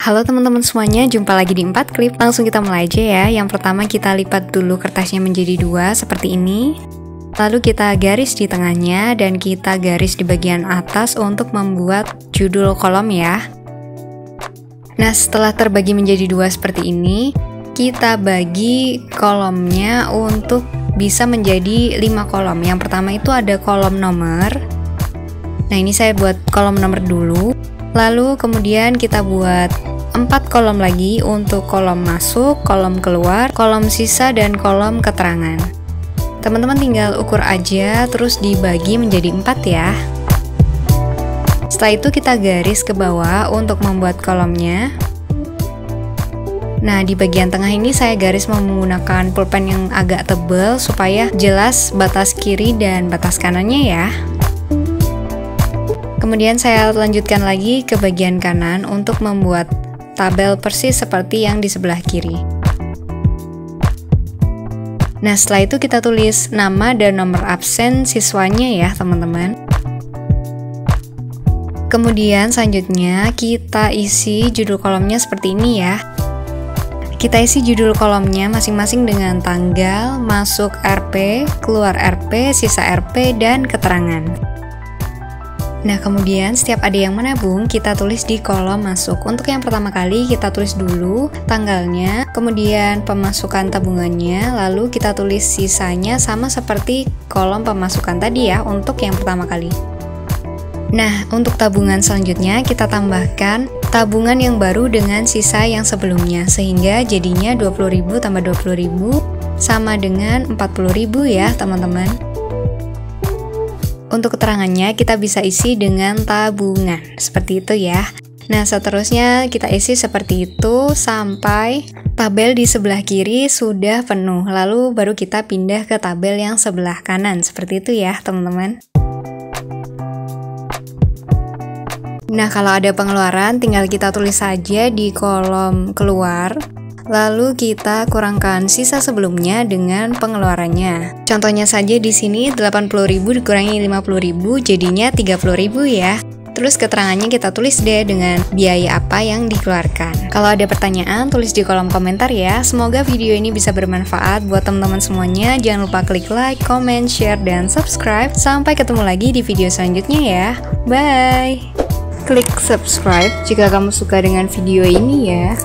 Halo teman-teman semuanya, jumpa lagi di 4 klip. Langsung kita mulai aja ya. Yang pertama kita lipat dulu kertasnya menjadi dua seperti ini. Lalu kita garis di tengahnya dan kita garis di bagian atas untuk membuat judul kolom ya. Nah setelah terbagi menjadi dua seperti ini, kita bagi kolomnya untuk bisa menjadi 5 kolom. Yang pertama itu ada kolom nomor. Nah ini saya buat kolom nomor dulu. Lalu kemudian kita buat 4 kolom lagi untuk kolom masuk, kolom keluar, kolom sisa, dan kolom keterangan. Teman-teman tinggal ukur aja, terus dibagi menjadi 4 ya. Setelah itu kita garis ke bawah untuk membuat kolomnya. Nah, di bagian tengah ini saya garis menggunakan pulpen yang agak tebal supaya jelas batas kiri dan batas kanannya ya. Kemudian saya lanjutkan lagi ke bagian kanan untuk membuat tabel persis seperti yang di sebelah kiri. Nah, setelah itu kita tulis nama dan nomor absen siswanya ya, teman-teman. Kemudian selanjutnya kita isi judul kolomnya seperti ini ya. Kita isi judul kolomnya masing-masing dengan tanggal, masuk RP, keluar RP, sisa RP, dan keterangan. Nah, kemudian setiap ada yang menabung, kita tulis di kolom masuk. Untuk yang pertama kali, kita tulis dulu tanggalnya, kemudian pemasukan tabungannya, lalu kita tulis sisanya sama seperti kolom pemasukan tadi ya, untuk yang pertama kali. Nah, untuk tabungan selanjutnya kita tambahkan tabungan yang baru dengan sisa yang sebelumnya, sehingga jadinya 20.000 tambah 20.000 sama dengan 40.000 ya, teman-teman. Untuk keterangannya kita bisa isi dengan tabungan, seperti itu ya. Nah, seterusnya kita isi seperti itu sampai tabel di sebelah kiri sudah penuh. Lalu baru kita pindah ke tabel yang sebelah kanan. Seperti itu ya, teman-teman. Nah, kalau ada pengeluaran tinggal kita tulis saja di kolom keluar Lalu kita kurangkan sisa sebelumnya dengan pengeluarannya. Contohnya saja di sini 80.000 dikurangi 50.000 jadinya 30.000 ya. Terus keterangannya kita tulis deh dengan biaya apa yang dikeluarkan. Kalau ada pertanyaan, tulis di kolom komentar ya. Semoga video ini bisa bermanfaat buat teman-teman semuanya. Jangan lupa klik like, comment, share, dan subscribe. Sampai ketemu lagi di video selanjutnya ya. Bye! Klik subscribe jika kamu suka dengan video ini ya.